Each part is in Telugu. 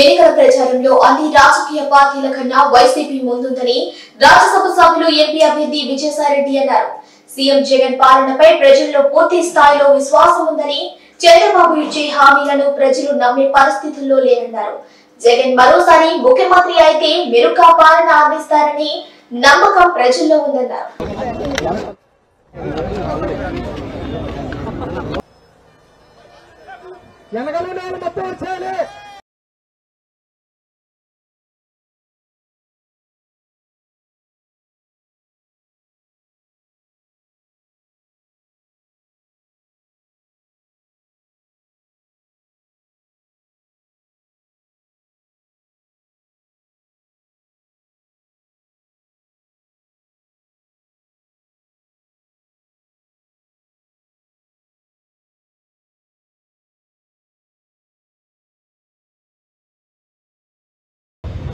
ఎన్నికల ప్రచారంలో అన్ని రాజకీయ పార్టీల కన్నా వైసీపీ ముందుందని రాజ్యసభ సభ్యులు ఎంపీ అభ్యర్థి విజయసాయిరెడ్డి అన్నారు. సీఎం జగన్ పాలనపై ప్రజల్లో పూర్తి స్థాయిలో విశ్వాసం ఉందని చంద్రబాబు ఇచ్చే హామీలను ప్రజలు నమ్మే పరిస్థితుల్లో లేనన్నారు. జగన్ మరోసారి ముఖ్యమంత్రి అయితే మెరుగ్గా పాలన అందిస్తారని నమ్మకం ప్రజల్లో ఉందన్నారు. ఎనగలు నేను మొత్తం వచ్చేయాలి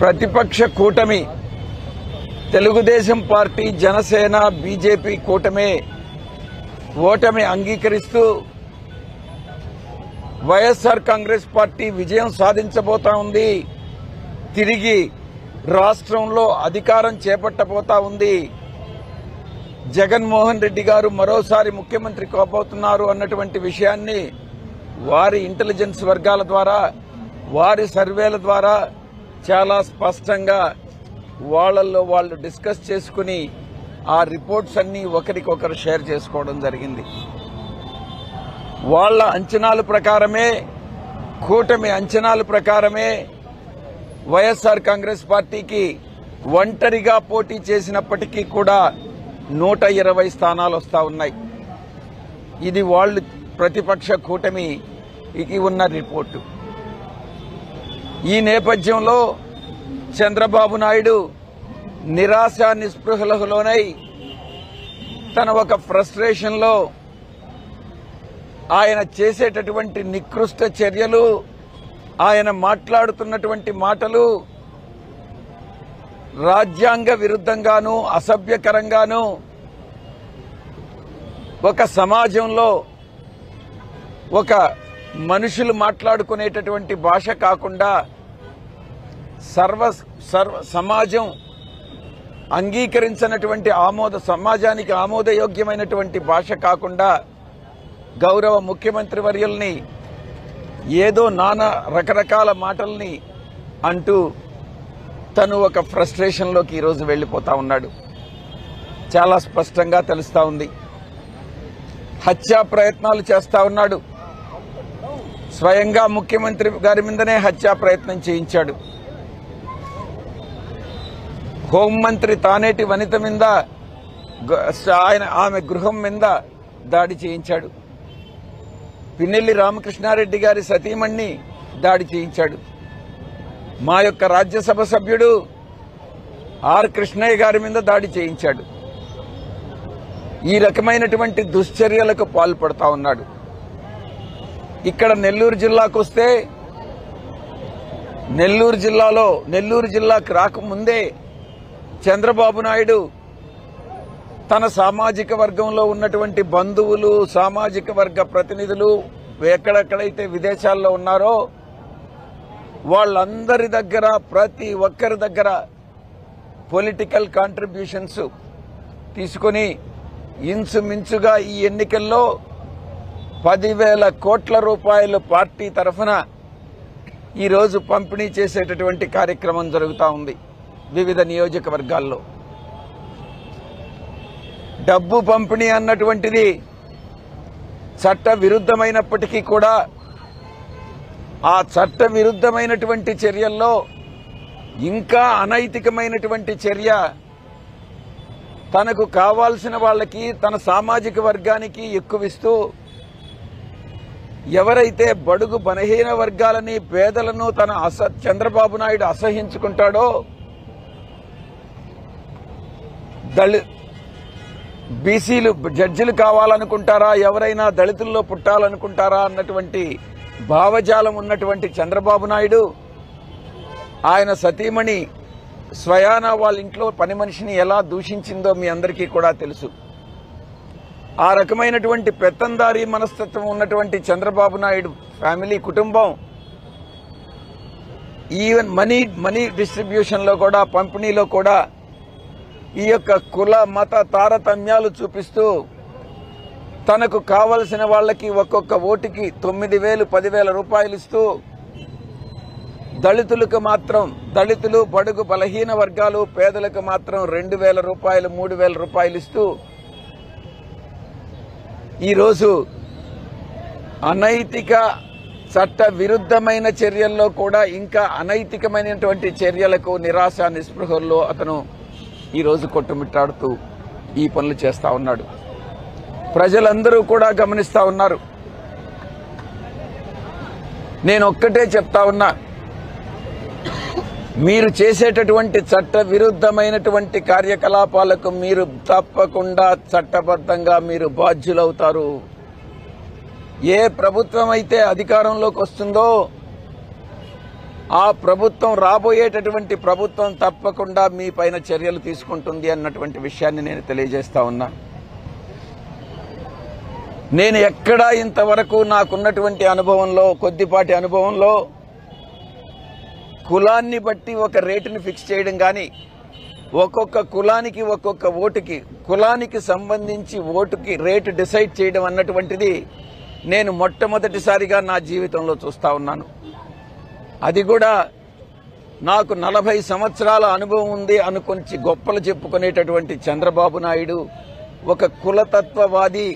ప్రతిపక్ష కూటమి తెలుగుదేశం పార్టీ జనసేన బీజేపీ కూటమి ఓటమి అంగీకరిస్తూ వైఎస్ఆర్ కాంగ్రెస్ పార్టీ విజయం సాధించబోతా ఉంది. తిరిగి రాష్ట్రంలో అధికారం చేపట్టబోతా ఉంది. జగన్మోహన్ రెడ్డి గారు మరోసారి ముఖ్యమంత్రి కాబోతున్నారు అన్నటువంటి విషయాన్ని వారి ఇంటెలిజెన్స్ వర్గాల ద్వారా వారి సర్వేల ద్వారా చాలా స్పష్టంగా వాళ్ళల్లో వాళ్ళు డిస్కస్ చేసుకుని ఆ రిపోర్ట్స్ అన్ని ఒకరికొకరు షేర్ చేసుకోవడం జరిగింది. వాళ్ళ అంచనాల ప్రకారమే కూటమి అంచనాల ప్రకారమే వైఎస్ఆర్ కాంగ్రెస్ పార్టీకి ఒంటరిగా పోటీ చేసినప్పటికీ కూడా నూట ఇరవై స్థానాలు వస్తా ఉన్నాయి. ఇది వాళ్ళు ప్రతిపక్ష కూటమికి ఉన్న రిపోర్టు. ఈ నేపథ్యంలో చంద్రబాబు నాయుడు నిరాశ నిస్పృహలలోనై తన ఒక ఫ్రస్ట్రేషన్లో ఆయన చేసేటటువంటి నికృష్ట చర్యలు ఆయన మాట్లాడుతున్నటువంటి మాటలు రాజ్యాంగ విరుద్ధంగాను అసభ్యకరంగాను ఒక సమాజంలో ఒక మనుషులు మాట్లాడుకునేటటువంటి భాష కాకుండా సర్వ సర్వ సమాజం అంగీకరించినటువంటి ఆమోద సమాజానికి ఆమోదయోగ్యమైనటువంటి భాష కాకుండా గౌరవ ముఖ్యమంత్రి వర్యుల్ని ఏదో నానా రకరకాల మాటల్ని అంటూ తను ఒక ఫ్రస్ట్రేషన్లోకి ఈరోజు వెళ్ళిపోతా ఉన్నాడు. చాలా స్పష్టంగా తెలుస్తూ ఉంది. హత్యా ప్రయత్నాలు చేస్తూ ఉన్నాడు. స్వయంగా ముఖ్యమంత్రి గారి మీదనే హత్యా ప్రయత్నం చేయించాడు. హోంమంత్రి తానేటి వనిత మీద ఆయన ఆమె గృహం మీద దాడి చేయించాడు. పిన్నెల్లి రామకృష్ణారెడ్డి గారి సతీమణ్ణి దాడి చేయించాడు. మా యొక్క రాజ్యసభ సభ్యుడు ఆర్ కృష్ణయ్య గారి మీద దాడి చేయించాడు. ఈ రకమైనటువంటి దుశ్చర్యలకు పాల్పడతా ఉన్నాడు. ఇక్కడ నెల్లూరు జిల్లాకు వస్తే నెల్లూరు జిల్లాలో నెల్లూరు జిల్లాకు రాకముందే చంద్రబాబు నాయుడు తన సామాజిక వర్గంలో ఉన్నటువంటి బంధువులు సామాజిక వర్గ ప్రతినిధులు ఎక్కడెక్కడైతే విదేశాల్లో ఉన్నారో వాళ్ళందరి దగ్గర ప్రతి ఒక్కరి దగ్గర పొలిటికల్ కాంట్రిబ్యూషన్స్ తీసుకొని ఇంచుమించుగా ఈ ఎన్నికల్లో పదివేల కోట్ల రూపాయలు పార్టీ తరఫున ఈరోజు పంపిణీ చేసేటటువంటి కార్యక్రమం జరుగుతూ ఉంది వివిధ నియోజకవర్గాల్లో. డబ్బు పంపిణీ అన్నటువంటిది చట్ట విరుద్ధమైనప్పటికీ కూడా ఆ చట్ట విరుద్ధమైనటువంటి చర్యల్లో ఇంకా అనైతికమైనటువంటి చర్య తనకు కావాల్సిన వాళ్ళకి తన సామాజిక వర్గానికి ఎక్కువిస్తూ ఎవరైతే బడుగు బలహీన వర్గాలని పేదలను తన అస చంద్రబాబు నాయుడు అసహించుకుంటాడో దళి బీసీలు జడ్జిలు కావాలనుకుంటారా? ఎవరైనా దళితుల్లో పుట్టాలనుకుంటారా? అన్నటువంటి భావజాలం ఉన్నటువంటి చంద్రబాబు నాయుడు ఆయన సతీమణి స్వయాన వాళ్ళ ఇంట్లో పని మనిషిని ఎలా దూషించిందో మీ అందరికీ కూడా తెలుసు. ఆ రకమైనటువంటి పెత్తందారీ మనస్తత్వం ఉన్నటువంటి చంద్రబాబు నాయుడు ఫ్యామిలీ కుటుంబం ఈవెన్ మనీ మనీ డిస్ట్రిబ్యూషన్లో కూడా పంపిణీలో కూడా ఈ యొక్క కుల మత తారతమ్యాలు చూపిస్తూ తనకు కావలసిన వాళ్ళకి ఒక్కొక్క ఓటుకి తొమ్మిది వేలు పదివేల రూపాయలు ఇస్తూ దళితులకు మాత్రం దళితులు బడుగు బలహీన వర్గాలు పేదలకు మాత్రం రెండు వేల రూపాయలు మూడు వేల రూపాయలు ఇస్తూ ఈరోజు అనైతిక చట్ట విరుద్ధమైన చర్యల్లో కూడా ఇంకా అనైతికమైనటువంటి చర్యలకు నిరాశ నిస్పృహల్లో అతను ఈరోజు కొట్టుమిట్టాడుతూ ఈ పనులు చేస్తూ ఉన్నాడు. ప్రజలందరూ కూడా గమనిస్తూ ఉన్నారు. నేను ఒక్కటే చెప్తా ఉన్నా మీరు చేసేటటువంటి చట్ట విరుద్ధమైనటువంటి కార్యకలాపాలకు మీరు తప్పకుండా చట్టబద్ధంగా మీరు బాధ్యులవుతారు. ఏ ప్రభుత్వం అయితే అధికారంలోకి వస్తుందో ఆ ప్రభుత్వం రాబోయేటటువంటి ప్రభుత్వం తప్పకుండా మీ పైన చర్యలు తీసుకుంటుంది అన్నటువంటి విషయాన్ని నేను తెలియజేస్తా ఉన్నా. నేను ఎక్కడా ఇంతవరకు నాకున్నటువంటి అనుభవంలో కొద్దిపాటి అనుభవంలో కులాన్ని బట్టి ఒక రేటుని ఫిక్స్ చేయడం కానీ ఒక్కొక్క కులానికి ఒక్కొక్క ఓటుకి కులానికి సంబంధించి ఓటుకి రేటు డిసైడ్ చేయడం అన్నటువంటిది నేను మొట్టమొదటిసారిగా నా జీవితంలో చూస్తా ఉన్నాను. అది కూడా నాకు నలభై సంవత్సరాల అనుభవం ఉంది అనుకొంచి గొప్పలు చెప్పుకునేటటువంటి చంద్రబాబు నాయుడు ఒక కులతత్వవాది.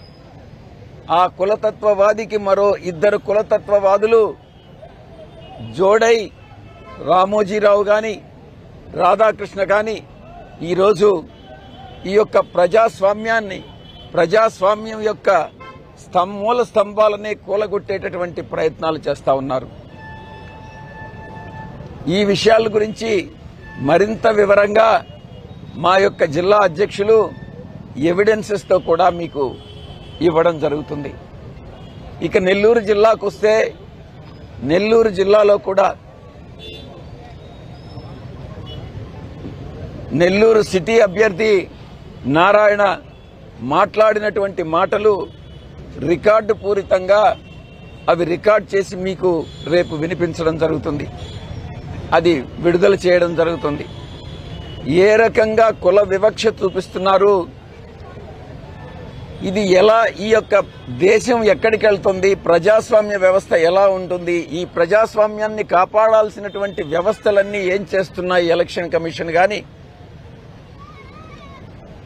ఆ కులతత్వవాదికి మరో ఇద్దరు కులతత్వవాదులు జోడై రామోజీరావు కానీ రాధాకృష్ణ కానీ ఈరోజు ఈ యొక్క ప్రజాస్వామ్యాన్ని ప్రజాస్వామ్యం యొక్క స్తంభూల స్తంభాలనే కూలగొట్టేటటువంటి ప్రయత్నాలు చేస్తూ ఉన్నారు. ఈ విషయాల గురించి మరింత వివరంగా మా యొక్క జిల్లా అధ్యక్షులు ఎవిడెన్సెస్తో కూడా మీకు ఇవ్వడం జరుగుతుంది. ఇక నెల్లూరు జిల్లాకు వస్తే నెల్లూరు జిల్లాలో కూడా నెల్లూరు సిటీ అభ్యర్థి నారాయణ మాట్లాడినటువంటి మాటలు రికార్డు పూరితంగా అవి రికార్డ్ చేసి మీకు రేపు వినిపించడం జరుగుతుంది. అది విడుదల చేయడం జరుగుతుంది. ఏ రకంగా కుల వివక్ష చూపిస్తున్నారు? ఇది ఎలా ఈ యొక్క దేశం ఎక్కడికి వెళ్తుంది? ప్రజాస్వామ్య వ్యవస్థ ఎలా ఉంటుంది? ఈ ప్రజాస్వామ్యాన్ని కాపాడాల్సినటువంటి వ్యవస్థలన్నీ ఏం చేస్తున్నాయి? ఎలక్షన్ కమిషన్ కానీ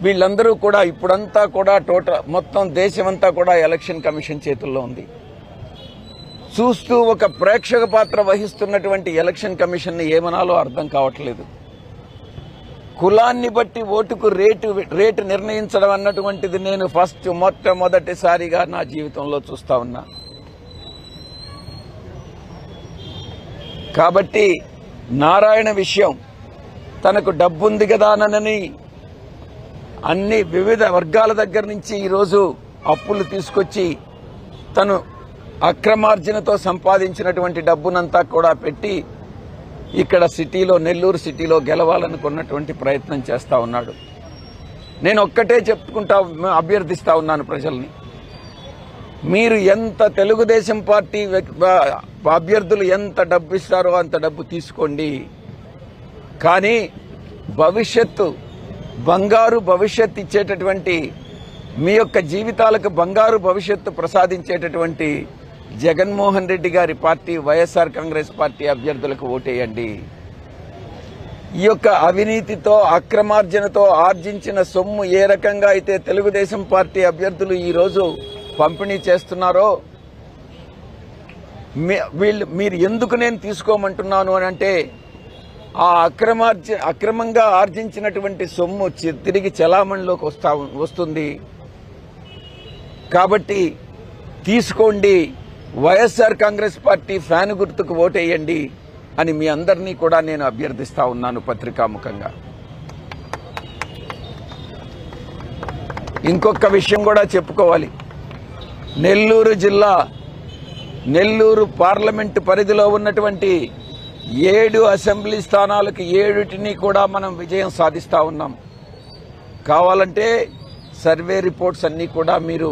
వీళ్ళందరూ కూడా ఇప్పుడంతా కూడా టోటల్ మొత్తం దేశమంతా కూడా ఎలక్షన్ కమిషన్ చేతుల్లో ఉంది. చూస్తూ ఒక ప్రేక్షక పాత్ర వహిస్తున్నటువంటి ఎలక్షన్ కమిషన్ని ఏమనాలో అర్థం కావట్లేదు. కులాన్ని బట్టి ఓటుకు రేటు రేటు నిర్ణయించడం అన్నటువంటిది నేను ఫస్ట్ మొట్టమొదటిసారిగా నా జీవితంలో చూస్తా ఉన్నా. కాబట్టి నారాయణ విషయం తనకు డబ్బుంది కదా అనని అన్ని వివిధ వర్గాల దగ్గర నుంచి ఈరోజు అప్పులు తీసుకొచ్చి తను అక్రమార్జనతో సంపాదించినటువంటి డబ్బునంతా కూడా పెట్టి ఇక్కడ సిటీలో నెల్లూరు సిటీలో గెలవాలనుకున్నటువంటి ప్రయత్నం చేస్తూ ఉన్నాడు. నేను ఒక్కటే చెప్పుకుంటా అభ్యర్థిస్తా ఉన్నాను ప్రజల్ని. మీరు ఎంత తెలుగుదేశం పార్టీ అభ్యర్థులు ఎంత డబ్బు ఇస్తారో అంత డబ్బు తీసుకోండి. కానీ భవిష్యత్తు బంగారు భవిష్యత్తు ఇచ్చేటటువంటి మీ యొక్క జీవితాలకు బంగారు భవిష్యత్తు ప్రసాదించేటటువంటి జగన్మోహన్ రెడ్డి గారి పార్టీ వైఎస్ఆర్ కాంగ్రెస్ పార్టీ అభ్యర్థులకు ఓటేయండి. ఈ యొక్క అవినీతితో అక్రమార్జనతో ఆర్జించిన సొమ్ము ఏ రకంగా అయితే తెలుగుదేశం పార్టీ అభ్యర్థులు ఈరోజు పంపిణీ చేస్తున్నారో మీ- వీళ్ళు మీరు ఎందుకు నేను తీసుకోమంటున్నాను అని అంటే ఆ అక్రమార్జ అక్రమంగా ఆర్జించినటువంటి సొమ్ము తిరిగి చలామణిలోకి వస్తా వస్తుంది. కాబట్టి తీసుకోండి. వైఎస్ఆర్ కాంగ్రెస్ పార్టీ ఫ్యాన్ గుర్తుకు ఓటేయండి అని మీ అందరినీ కూడా నేను అభ్యర్థిస్తా ఉన్నాను పత్రికాముఖంగా. ఇంకొక విషయం కూడా చెప్పుకోవాలి. నెల్లూరు జిల్లా నెల్లూరు పార్లమెంటు పరిధిలో ఉన్నటువంటి ఏడు అసెంబ్లీ స్థానాలకు ఏడుటిని కూడా మనం విజయం సాధిస్తూ ఉన్నాం. కావాలంటే సర్వే రిపోర్ట్స్ అన్నీ కూడా మీరు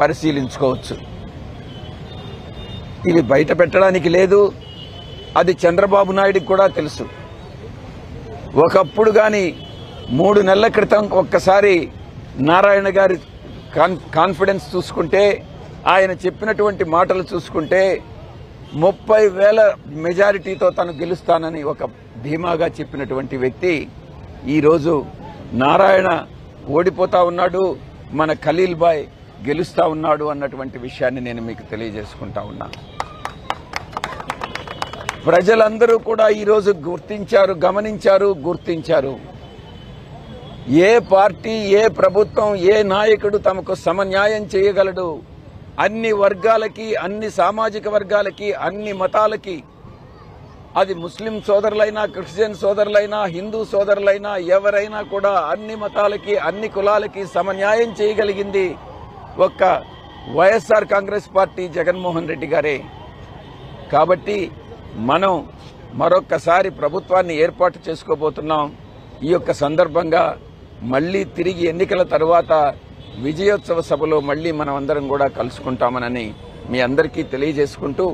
పరిశీలించుకోవచ్చు. ఇవి బయట పెట్టడానికి లేదు అది చంద్రబాబు నాయుడికి కూడా తెలుసు. ఒకప్పుడు కానీ మూడు నెలల క్రితం ఒక్కసారి నారాయణ గారి కాన్ కాన్ఫిడెన్స్ చూసుకుంటే ఆయన చెప్పినటువంటి మాటలు చూసుకుంటే ముప్పై వేల మెజారిటీతో తను గెలుస్తానని ఒక ధీమాగా చెప్పినటువంటి వ్యక్తి ఈరోజు నారాయణ ఓడిపోతా ఉన్నాడు మన ఖలీల్ బాయ్ గెలుస్తా ఉన్నాడు అన్నటువంటి విషయాన్ని నేను మీకు తెలియజేసుకుంటా ఉన్నా. ప్రజలందరూ కూడా ఈరోజు గుర్తించారు గమనించారు గుర్తించారు. ఏ పార్టీ ఏ ప్రభుత్వం ఏ నాయకుడు తమకు సమన్యాయం చేయగలడు? అన్ని వర్గాలకి అన్ని సామాజిక వర్గాలకి అన్ని మతాలకి అది ముస్లిం సోదరులైనా క్రిస్టియన్ సోదరులైనా హిందూ సోదరులైనా ఎవరైనా కూడా అన్ని మతాలకి అన్ని కులాలకి సమన్యాయం చేయగలిగింది ఒక్క వైఎస్ఆర్ కాంగ్రెస్ పార్టీ జగన్మోహన్ రెడ్డి గారే. కాబట్టి మనం మరొక్కసారి ప్రభుత్వాన్ని ఏర్పాటు చేసుకోబోతున్నాం. ఈ యొక్క సందర్భంగా మళ్ళీ తిరిగి ఎన్నికల తర్వాత విజయోత్సవ సభలో మళ్ళీ మనం అందరం కూడా కలుసుకుంటామనని మీ అందరికీ తెలియజేసుకుంటూ